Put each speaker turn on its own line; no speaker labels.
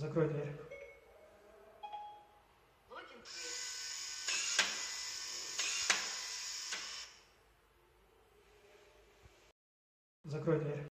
Закрой дверь. Закрой дверь.